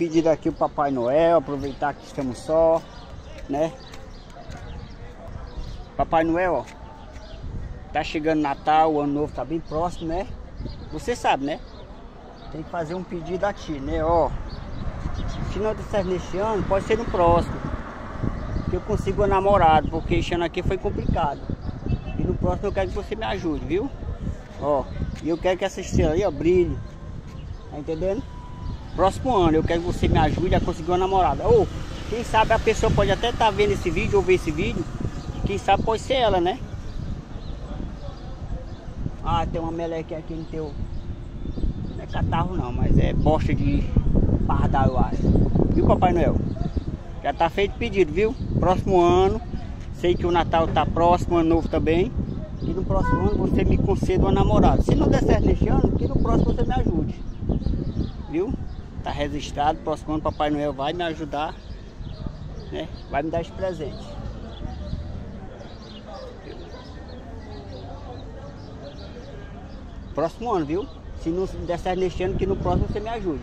pedido aqui o Papai Noel, aproveitar que estamos só, né? Papai Noel, ó. Tá chegando Natal, o Ano Novo tá bem próximo, né? Você sabe, né? Tem que fazer um pedido a ti, né? Ó. Se não certo neste ano, pode ser no próximo. Que eu consigo um namorado, porque este ano aqui foi complicado. E no próximo eu quero que você me ajude, viu? Ó. E eu quero que essa estrela aí, ó, brilhe. Tá entendendo? Próximo ano eu quero que você me ajude a conseguir uma namorada. Ou, quem sabe a pessoa pode até estar tá vendo esse vídeo ou ver esse vídeo. Quem sabe pode ser ela, né? Ah, tem uma meleca aqui no teu. Não é catarro não, mas é bosta de pardal, eu acho. Viu, Papai Noel? Já tá feito pedido, viu? Próximo ano. Sei que o Natal tá próximo, ano novo também. E no próximo ano você me conceda uma namorada. Se não der certo neste ano, que no próximo você me ajude. Viu? Tá registrado. Próximo ano Papai Noel vai me ajudar. Né? Vai me dar esse presente. Próximo ano, viu? Se não der certo neste ano, que no próximo você me ajude.